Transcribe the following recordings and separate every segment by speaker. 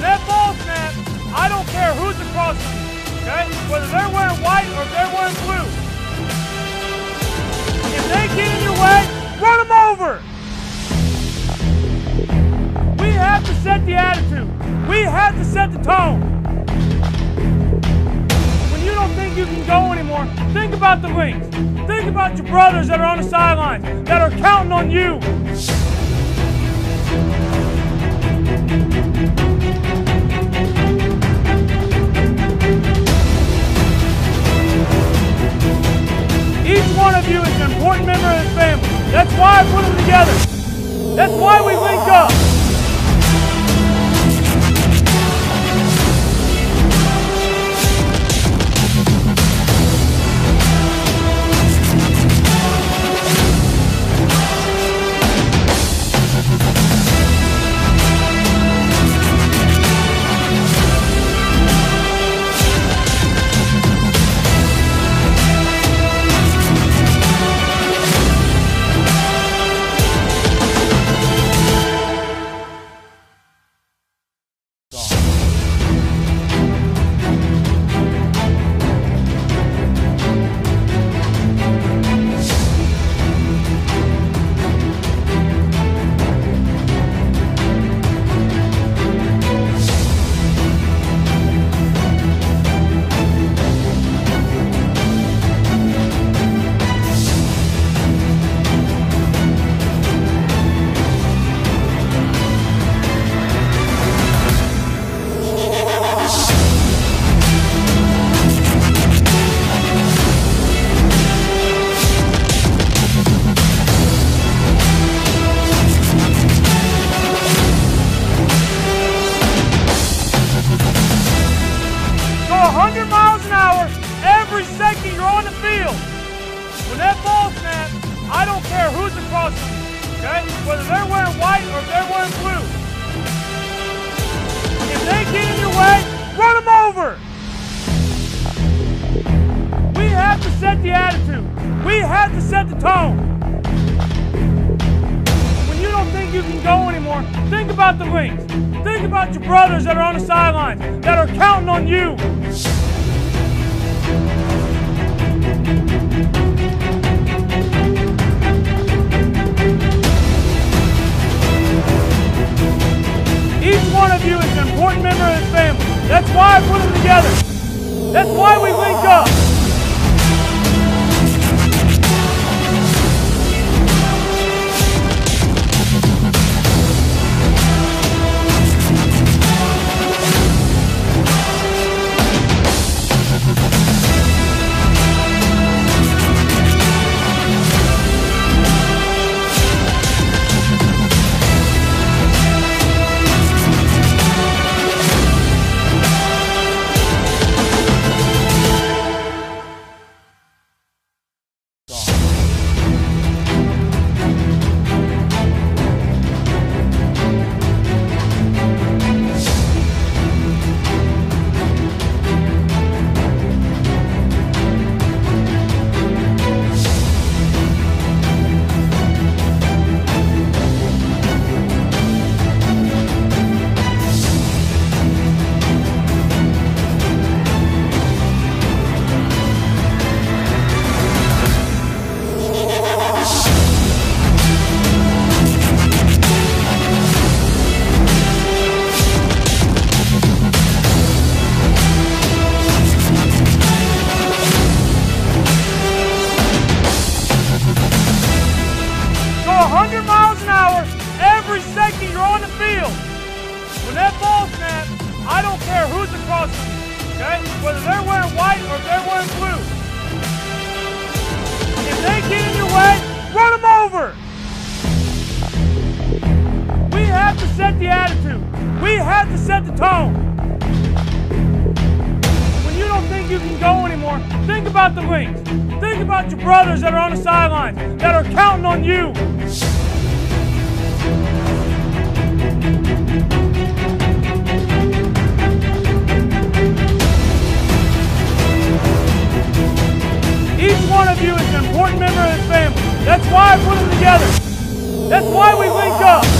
Speaker 1: When that ball snaps, I don't care who's across you, okay? Whether they're wearing white or they're wearing blue. If they get in your way, run them over. We have to set the attitude. We have to set the tone. When you don't think you can go anymore, think about the links. Think about your brothers that are on the sidelines, that are counting on you. One of you is an important member of the family. That's why I put them together. That's why we link up. You, okay? Whether they're wearing white or they're wearing blue. If they get in your way, run them over. We have to set the attitude. We have to set the tone. When you don't think you can go anymore, think about the links. Think about your brothers that are on the sidelines, that are counting on you. Important member of family. That's why I put them together. That's why we link up. Attitude. We have to set the tone. When you don't think you can go anymore, think about the links. Think about your brothers that are on the sidelines, that are counting on you. Each one of you is an important member of this family. That's why I put them together. That's why we link up.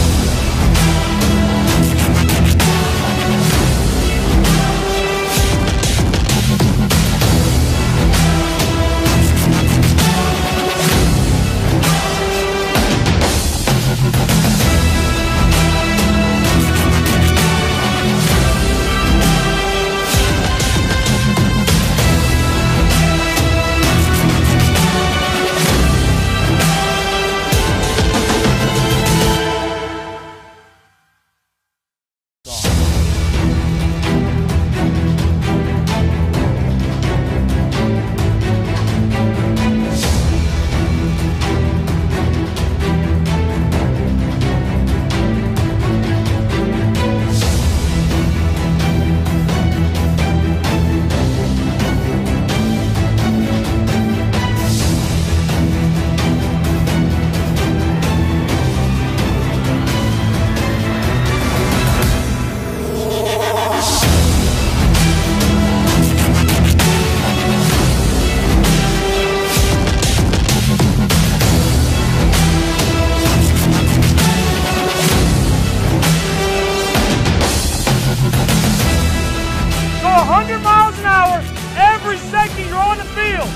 Speaker 1: hour, every second you're on the field.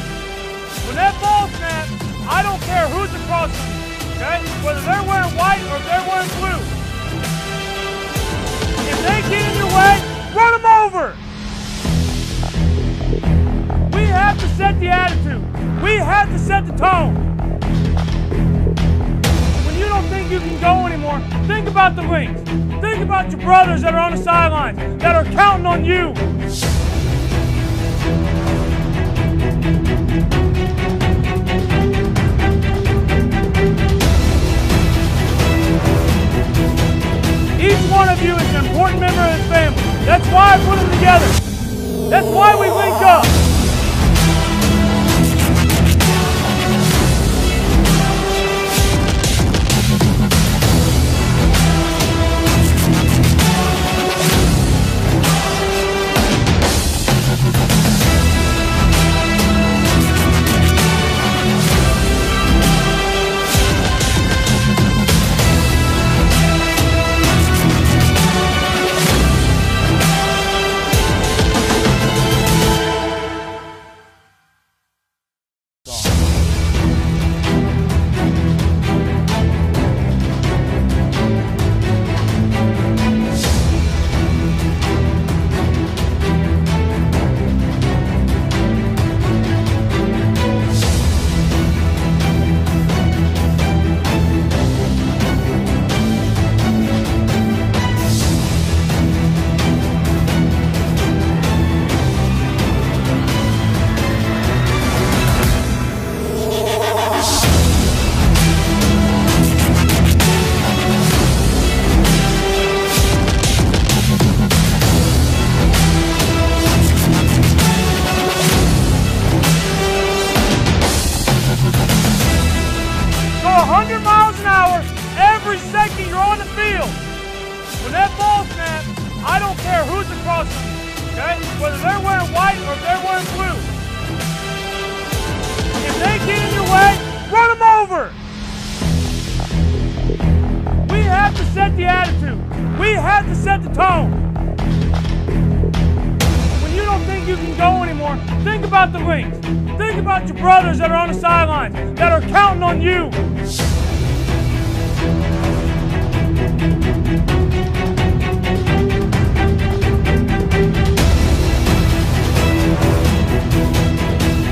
Speaker 1: When that ball snaps, I don't care who's across from you, okay? Whether they're wearing white or they're wearing blue. If they get in your way, run them over. We have to set the attitude. We have to set the tone. When you don't think you can go anymore, think about the wings. Think about your brothers that are on the sidelines, that are counting on you. One of you is an important member of this family. That's why I put them together. That's why we link up. To set the tone. When you don't think you can go anymore, think about the links. Think about your brothers that are on the sidelines, that are counting on you.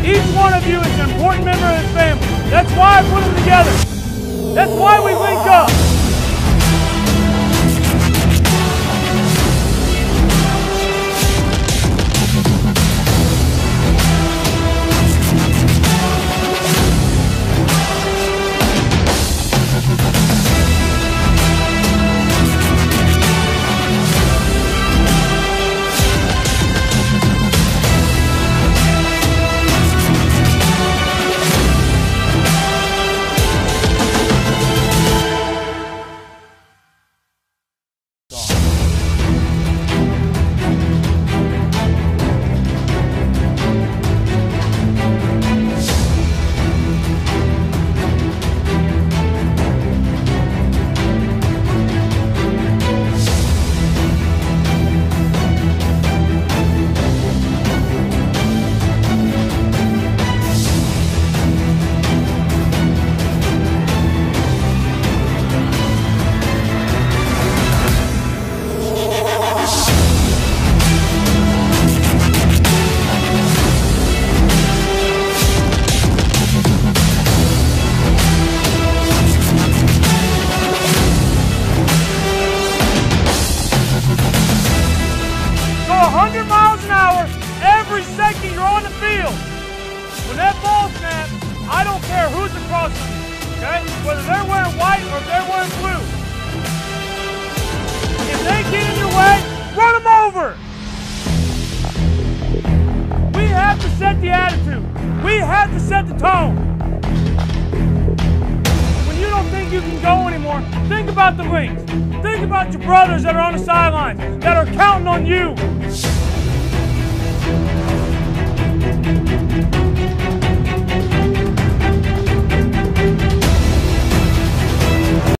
Speaker 1: Each one of you is an important member of this family. That's why I put them together. That's why you, okay? Whether they're wearing white or they're wearing blue. If they get in your way, run them over. We have to set the attitude. We have to set the tone. When you don't think you can go anymore, think about the links. Think about your brothers that are on the sidelines, that are counting on you.